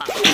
Uh,